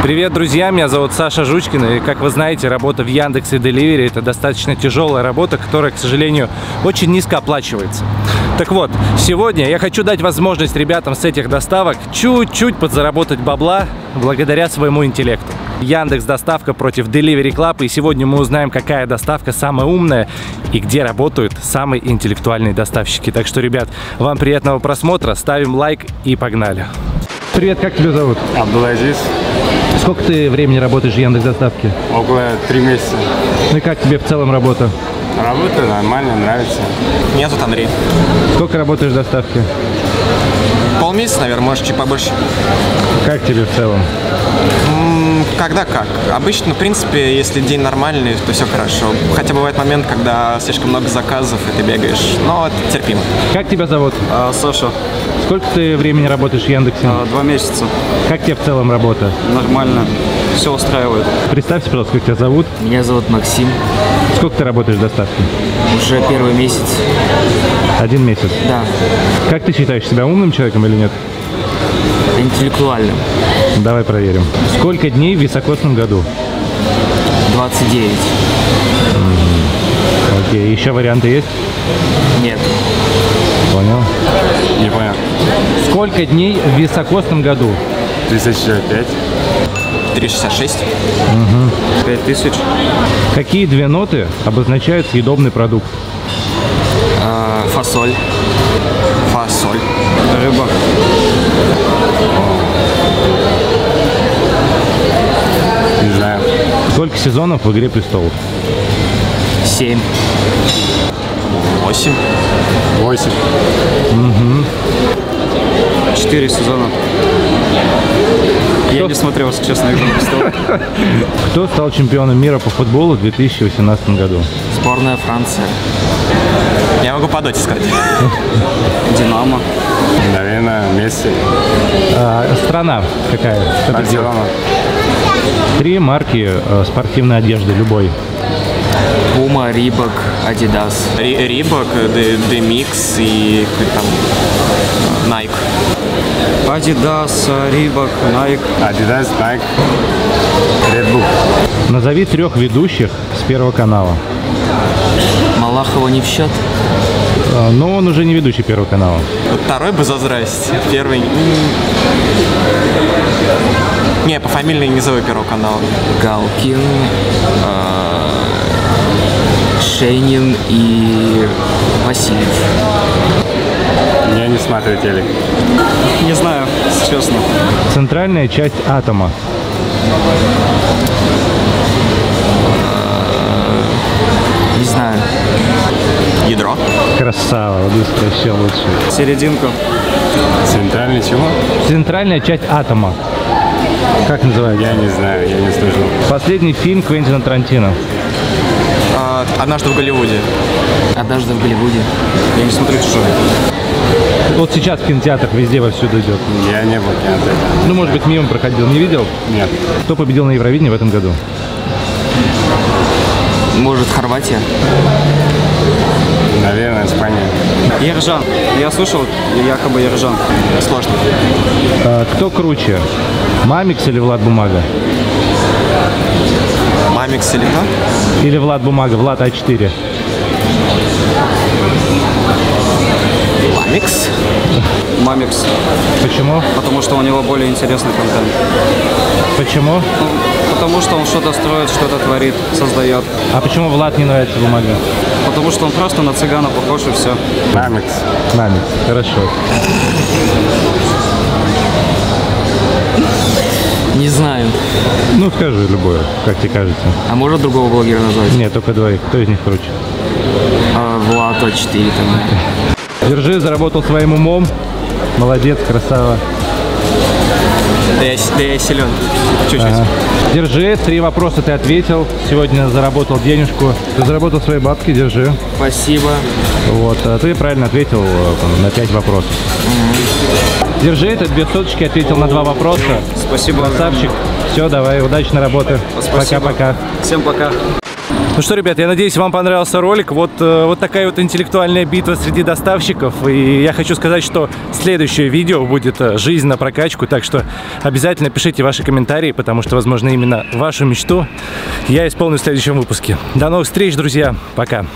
Привет, друзья! Меня зовут Саша Жучкин, и, как вы знаете, работа в Яндексе Delivery – это достаточно тяжелая работа, которая, к сожалению, очень низко оплачивается. Так вот, сегодня я хочу дать возможность ребятам с этих доставок чуть-чуть подзаработать бабла благодаря своему интеллекту. Яндекс Доставка против Delivery Club, и сегодня мы узнаем, какая доставка самая умная и где работают самые интеллектуальные доставщики. Так что, ребят, вам приятного просмотра, ставим лайк и погнали! Привет, как тебя зовут? Абдулазиз. Сколько ты времени работаешь в Яндекс Доставке? Около три месяца. Ну и как тебе в целом работа? Работа нормально, нравится. Меня зовут Андрей. Сколько работаешь в доставке? Полмесяца, наверное, может, чуть побольше. Как тебе в целом? Когда как. Обычно, в принципе, если день нормальный, то все хорошо. Хотя бывает момент, когда слишком много заказов, и ты бегаешь. Но это терпимо. Как тебя зовут? А, Саша, Сколько ты времени работаешь в Яндексе? а, два месяца. Как тебе в целом работа? Нормально. Все устраивает. Представься, пожалуйста, как тебя зовут. Меня зовут Максим. Сколько ты работаешь в доставке? Уже первый месяц. Один месяц. Да, Как ты считаешь себя умным человеком или нет? интеллектуальным. Давай проверим. Сколько дней в високосном году? 29. Окей, еще варианты есть? Нет. Понял. Не понял. Сколько дней в високосном году? 365. 366. Пять тысяч. Какие две ноты обозначают съедобный продукт? А, фасоль. Фасоль. Рыба. Не знаю. Сколько сезонов в «Игре престолов»? 7. 8. Восемь. Четыре сезона. Я не смотрел, если честно, «Игру престолов». Кто стал чемпионом мира по футболу в 2018 году? Сборная Франция. Я могу по доте сказать. Динамо. Наверное, Месси. А, страна какая? Барселона. Три марки э, спортивной одежды, любой. Пума, Рибок, Адидас. Ри- Рибок, Демикс и там Найк. Адидас, Рибок, Найк. Adidas, Nike. Red Bull. Назови трех ведущих с Первого канала. Малахова не в счет. Э, Но он уже не ведущий Первого канала. Второй бы за здрасте. Первый. Не, по фамилии не зову первого канала. Галкин, а, Шейнин и Васильев. Я не смотрю телек. Не знаю, честно. Центральная часть атома. Не знаю. Ядро. Красава, здесь вообще лучше. Серединку. Центральный чего? Центральная часть атома. Как называется? Я не знаю, я не слышал. Последний фильм Квентина Тарантино. А, Однажды в Голливуде. Однажды в Голливуде. Я не смотрю чужой. Вот сейчас в кинотеатрах везде вовсюду идет. Я не был в кинотеатре. Ну, может быть, мимо проходил, не видел? Нет. Кто победил на Евровидении в этом году? Может, Хорватия? Наверное, Испания. Ержан. Я слышал, якобы Ержан. Сложно. Э, Кто круче? Мамикс или Влад Бумага? Мамикс или кто? Или Влад Бумага, Влад А А4? Мамикс. Мамикс. Почему? Потому что у него более интересный контент. Почему? Ну, потому что он что-то строит, что-то творит, создает. А почему Влад не нравится Бумага? Потому что он просто на цыгана похож и все. Мамикс. Мамикс, хорошо. Не знаю. Ну, скажи любое, как тебе кажется. А может другого блогера назвать? Нет, только двоих. Кто из них круче? А, Влад А4 там. Держи, заработал своим умом. Молодец, красава. Да я, да я силен. Чуть-чуть. Ага. Держи, три вопроса ты ответил. Сегодня заработал денежку. Ты заработал свои бабки, держи. Спасибо. Вот, а ты правильно ответил э, на пять вопросов. Держи, ты две соточки ответил на два вопроса. Спасибо. Красавчик. Все, давай, удачной работы. Пока-пока. Всем пока. Ну что, ребят, я надеюсь, вам понравился ролик. Вот, э, вот такая вот интеллектуальная битва среди доставщиков. И я хочу сказать, что следующее видео будет э, «Жизнь на прокачку». Так что обязательно пишите ваши комментарии, потому что, возможно, именно вашу мечту я исполню в следующем выпуске. До новых встреч, друзья. Пока.